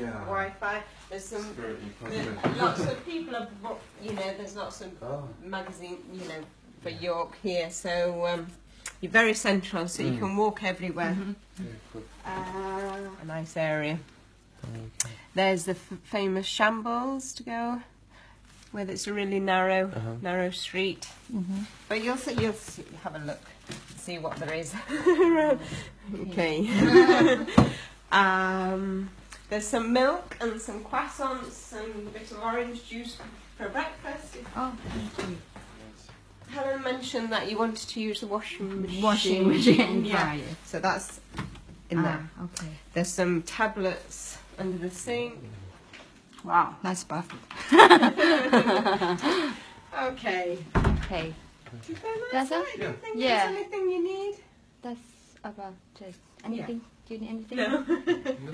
Yeah. Wi-Fi. There's some Very there- important. lots of people have, you know, there's lots of Oh. magazine, you know, for York here. So um, you're very central, so you Mm. can walk everywhere. Yeah. Uh, a nice area. Okay. There's the f- famous Shambles to go, where it's a really narrow, Uh-huh. narrow street. Mm-hmm. But you'll see, you'll see, have a look, see what there is. okay. um, there's some milk and some croissants and a bit of orange juice for breakfast. Oh, thank you. Helen mentioned that you wanted to use the washing machine. Washing machine. Yeah. So that's in there. Ah, okay. There's some tablets under the sink. Wow, nice bathroom. Okay. Okay, Did you find that That's all? Yeah. there's anything you need? that's about it. Anything? Do you need anything? No.